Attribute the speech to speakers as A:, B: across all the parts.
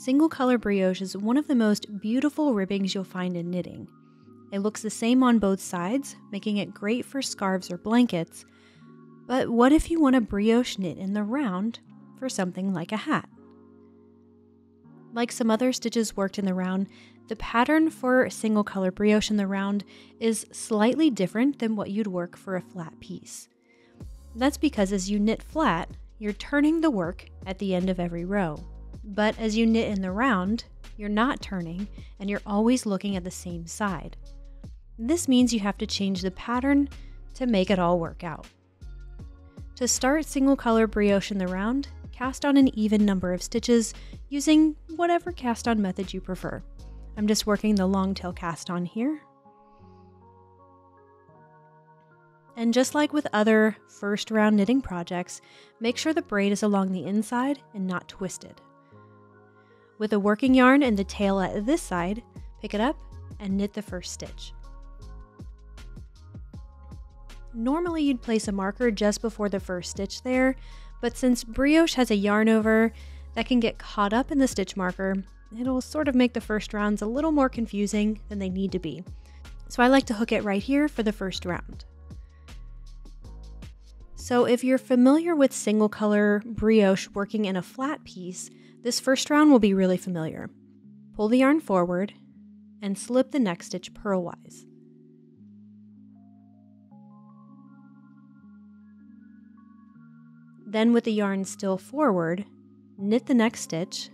A: Single color brioche is one of the most beautiful ribbings you'll find in knitting. It looks the same on both sides, making it great for scarves or blankets. But what if you want a brioche knit in the round for something like a hat? Like some other stitches worked in the round, the pattern for single color brioche in the round is slightly different than what you'd work for a flat piece. That's because as you knit flat, you're turning the work at the end of every row. But as you knit in the round, you're not turning and you're always looking at the same side. This means you have to change the pattern to make it all work out. To start single color brioche in the round, cast on an even number of stitches using whatever cast on method you prefer. I'm just working the long tail cast on here. And just like with other first round knitting projects, make sure the braid is along the inside and not twisted. With a working yarn and the tail at this side, pick it up and knit the first stitch. Normally you'd place a marker just before the first stitch there, but since brioche has a yarn over that can get caught up in the stitch marker, it'll sort of make the first rounds a little more confusing than they need to be. So I like to hook it right here for the first round. So if you're familiar with single color brioche working in a flat piece, this first round will be really familiar. Pull the yarn forward and slip the next stitch purlwise. Then with the yarn still forward, knit the next stitch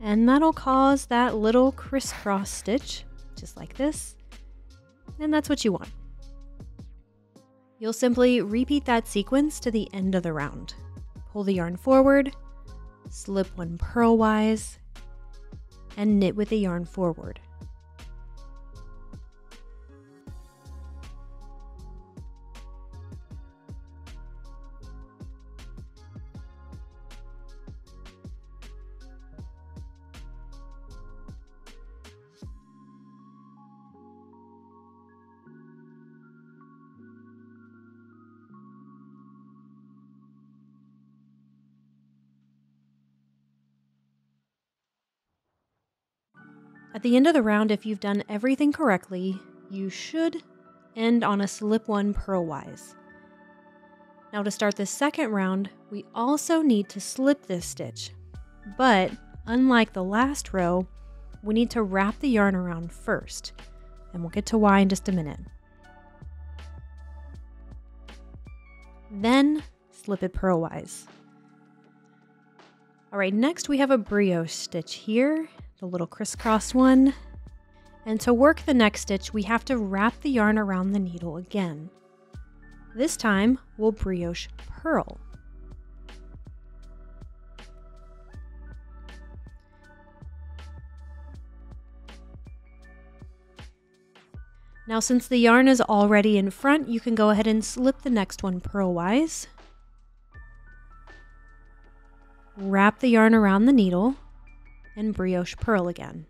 A: and that'll cause that little crisscross stitch, just like this, and that's what you want. You'll simply repeat that sequence to the end of the round. Pull the yarn forward, slip one purlwise, and knit with the yarn forward. At the end of the round, if you've done everything correctly, you should end on a slip one purlwise. Now to start the second round, we also need to slip this stitch. But unlike the last row, we need to wrap the yarn around first. And we'll get to why in just a minute. Then slip it purlwise. All right, next we have a brioche stitch here the little crisscross one. And to work the next stitch, we have to wrap the yarn around the needle again. This time, we'll brioche purl. Now since the yarn is already in front, you can go ahead and slip the next one purlwise. Wrap the yarn around the needle and brioche purl again.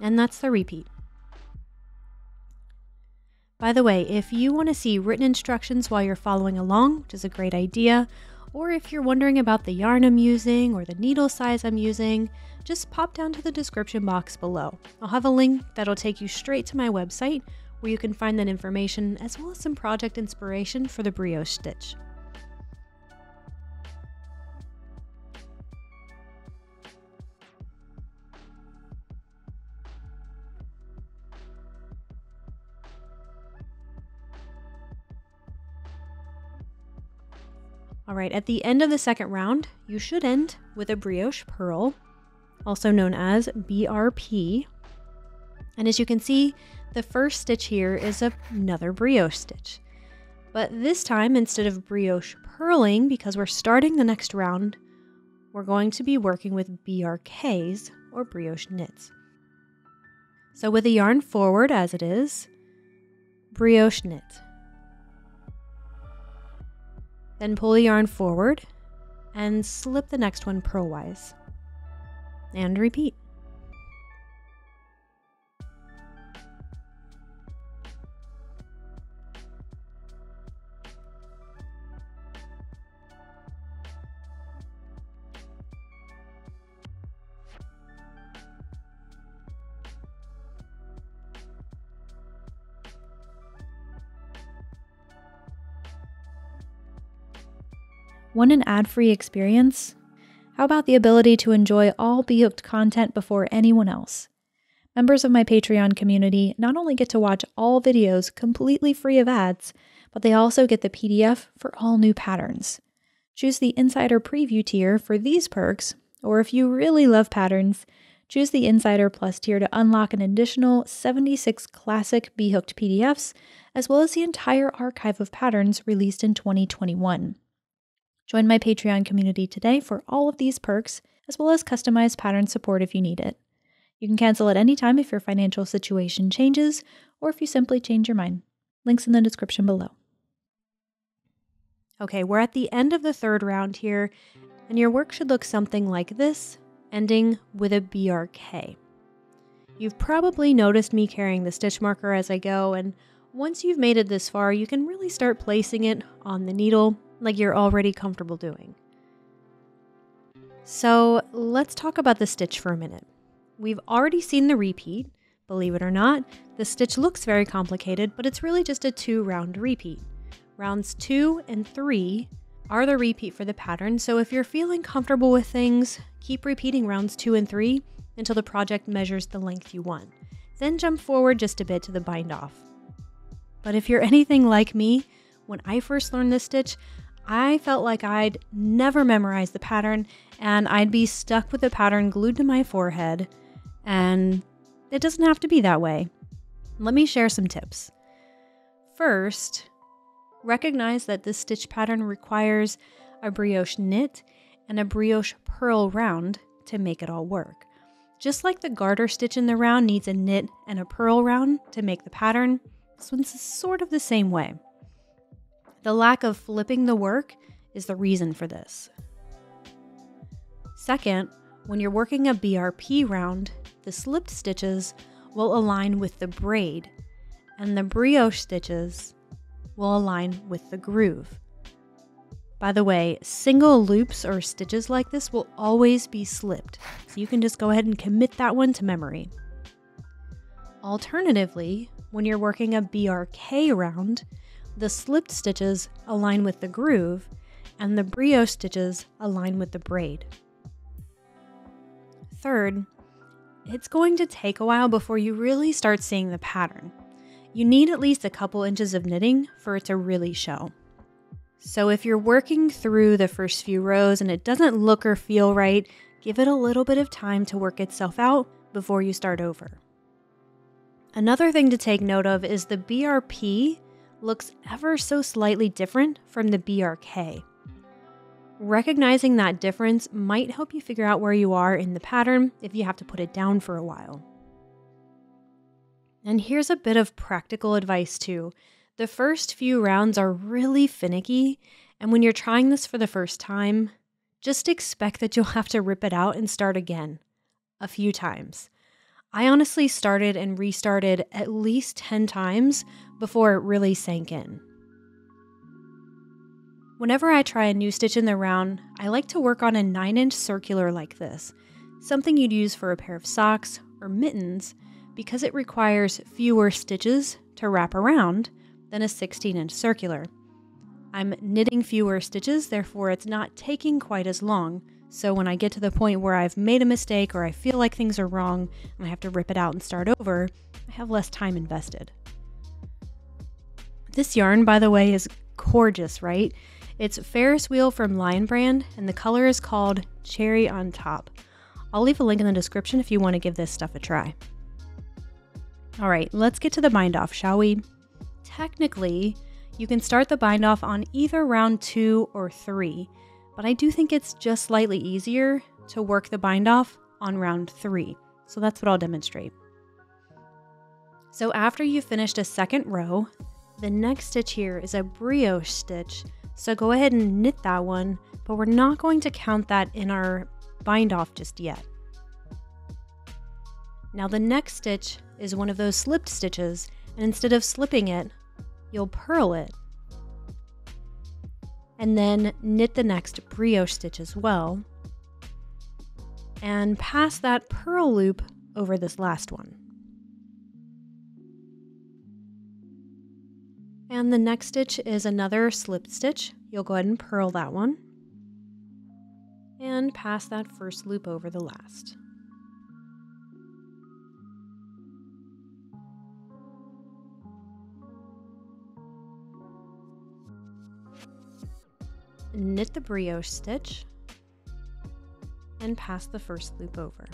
A: And that's the repeat. By the way, if you want to see written instructions while you're following along, which is a great idea, or if you're wondering about the yarn I'm using or the needle size I'm using, just pop down to the description box below. I'll have a link that'll take you straight to my website where you can find that information as well as some project inspiration for the brioche stitch. Alright, at the end of the second round, you should end with a brioche purl, also known as BRP. And as you can see, the first stitch here is another brioche stitch. But this time, instead of brioche purling, because we're starting the next round, we're going to be working with BRKs, or brioche knits. So with the yarn forward as it is, brioche knit. Then pull the yarn forward and slip the next one purlwise. and repeat. Want an ad free experience? How about the ability to enjoy all B.Hooked content before anyone else? Members of my Patreon community not only get to watch all videos completely free of ads, but they also get the PDF for all new patterns. Choose the Insider Preview tier for these perks, or if you really love patterns, choose the Insider Plus tier to unlock an additional 76 classic B.Hooked PDFs, as well as the entire archive of patterns released in 2021. Join my Patreon community today for all of these perks, as well as customized pattern support if you need it. You can cancel at any time if your financial situation changes or if you simply change your mind. Links in the description below. Okay, we're at the end of the third round here, and your work should look something like this, ending with a BRK. You've probably noticed me carrying the stitch marker as I go, and once you've made it this far, you can really start placing it on the needle like you're already comfortable doing. So let's talk about the stitch for a minute. We've already seen the repeat. Believe it or not, the stitch looks very complicated, but it's really just a two round repeat. Rounds two and three are the repeat for the pattern, so if you're feeling comfortable with things, keep repeating rounds two and three until the project measures the length you want. Then jump forward just a bit to the bind off. But if you're anything like me, when I first learned this stitch, I felt like I'd never memorize the pattern and I'd be stuck with the pattern glued to my forehead. And it doesn't have to be that way. Let me share some tips. First, recognize that this stitch pattern requires a brioche knit and a brioche purl round to make it all work. Just like the garter stitch in the round needs a knit and a purl round to make the pattern, this one's sort of the same way. The lack of flipping the work is the reason for this. Second, when you're working a BRP round, the slipped stitches will align with the braid, and the brioche stitches will align with the groove. By the way, single loops or stitches like this will always be slipped, so you can just go ahead and commit that one to memory. Alternatively, when you're working a BRK round, the slipped stitches align with the groove, and the brioche stitches align with the braid. Third, it's going to take a while before you really start seeing the pattern. You need at least a couple inches of knitting for it to really show. So if you're working through the first few rows and it doesn't look or feel right, give it a little bit of time to work itself out before you start over. Another thing to take note of is the BRP looks ever so slightly different from the BRK. Recognizing that difference might help you figure out where you are in the pattern if you have to put it down for a while. And here's a bit of practical advice too. The first few rounds are really finicky, and when you're trying this for the first time, just expect that you'll have to rip it out and start again a few times. I honestly started and restarted at least 10 times before it really sank in. Whenever I try a new stitch in the round, I like to work on a 9 inch circular like this, something you'd use for a pair of socks or mittens because it requires fewer stitches to wrap around than a 16 inch circular. I'm knitting fewer stitches, therefore, it's not taking quite as long so when I get to the point where I've made a mistake or I feel like things are wrong and I have to rip it out and start over, I have less time invested. This yarn, by the way, is gorgeous, right? It's Ferris Wheel from Lion Brand, and the color is called Cherry on Top. I'll leave a link in the description if you want to give this stuff a try. All right, let's get to the bind off, shall we? Technically, you can start the bind off on either round two or three, but I do think it's just slightly easier to work the bind off on round three. So that's what I'll demonstrate. So after you've finished a second row, the next stitch here is a brioche stitch. So go ahead and knit that one, but we're not going to count that in our bind off just yet. Now the next stitch is one of those slipped stitches, and instead of slipping it, you'll purl it. And then knit the next brioche stitch as well. And pass that purl loop over this last one. And the next stitch is another slip stitch. You'll go ahead and purl that one. And pass that first loop over the last. Knit the brioche stitch and pass the first loop over.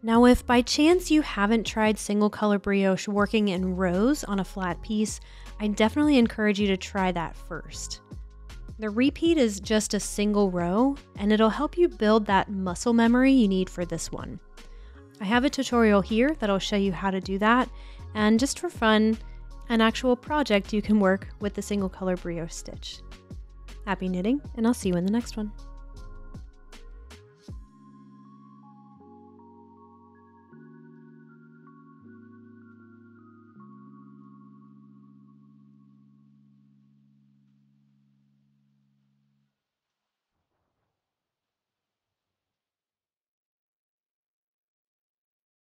A: Now, if by chance you haven't tried single color brioche working in rows on a flat piece, I definitely encourage you to try that first. The repeat is just a single row, and it'll help you build that muscle memory you need for this one. I have a tutorial here that'll show you how to do that, and just for fun, an actual project you can work with the single color brioche stitch. Happy knitting, and I'll see you in the next one.